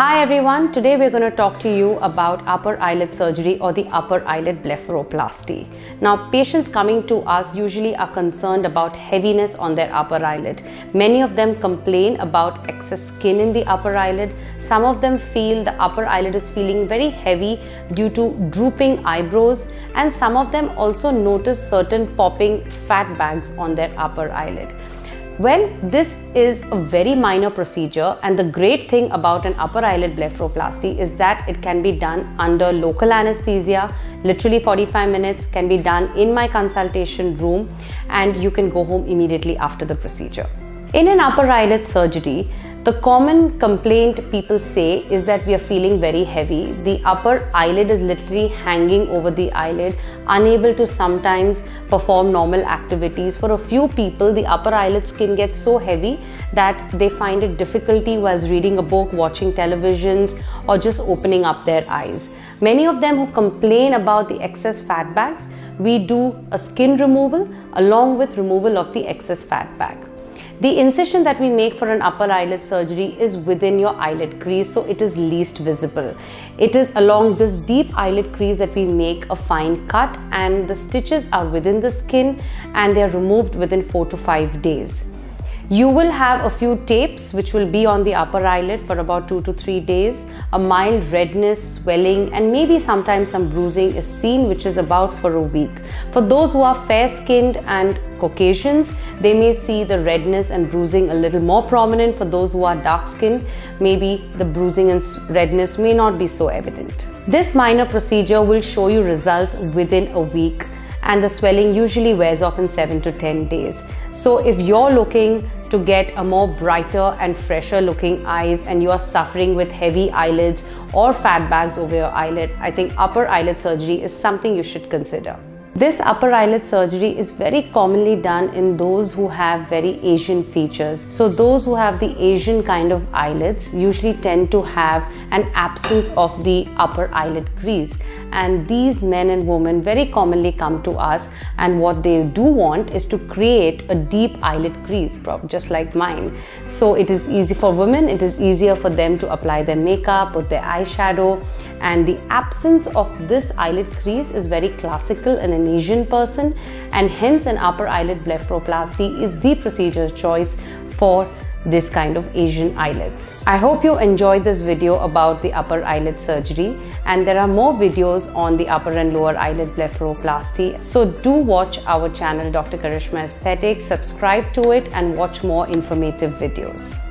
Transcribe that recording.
Hi everyone, today we're going to talk to you about upper eyelid surgery or the upper eyelid blepharoplasty. Now patients coming to us usually are concerned about heaviness on their upper eyelid. Many of them complain about excess skin in the upper eyelid. Some of them feel the upper eyelid is feeling very heavy due to drooping eyebrows and some of them also notice certain popping fat bags on their upper eyelid. Well, this is a very minor procedure and the great thing about an upper eyelid blepharoplasty is that it can be done under local anesthesia, literally 45 minutes, can be done in my consultation room and you can go home immediately after the procedure. In an upper eyelid surgery, the common complaint people say is that we are feeling very heavy. The upper eyelid is literally hanging over the eyelid, unable to sometimes perform normal activities. For a few people, the upper eyelid skin gets so heavy that they find it difficulty whilst reading a book, watching televisions, or just opening up their eyes. Many of them who complain about the excess fat bags, we do a skin removal along with removal of the excess fat bag. The incision that we make for an upper eyelid surgery is within your eyelid crease, so it is least visible. It is along this deep eyelid crease that we make a fine cut and the stitches are within the skin and they are removed within 4 to 5 days. You will have a few tapes which will be on the upper eyelid for about 2 to 3 days. A mild redness, swelling and maybe sometimes some bruising is seen which is about for a week. For those who are fair skinned and Caucasians, they may see the redness and bruising a little more prominent. For those who are dark skinned, maybe the bruising and redness may not be so evident. This minor procedure will show you results within a week and the swelling usually wears off in 7 to 10 days. So if you're looking to get a more brighter and fresher looking eyes and you are suffering with heavy eyelids or fat bags over your eyelid, I think upper eyelid surgery is something you should consider. This upper eyelid surgery is very commonly done in those who have very Asian features. So those who have the Asian kind of eyelids usually tend to have an absence of the upper eyelid crease. And these men and women very commonly come to us and what they do want is to create a deep eyelid crease, just like mine. So it is easy for women, it is easier for them to apply their makeup, put their eyeshadow and the absence of this eyelid crease is very classical in an Asian person and hence an upper eyelid blepharoplasty is the procedure choice for this kind of Asian eyelids. I hope you enjoyed this video about the upper eyelid surgery and there are more videos on the upper and lower eyelid blepharoplasty. So do watch our channel Dr. Karishma Aesthetics, subscribe to it and watch more informative videos.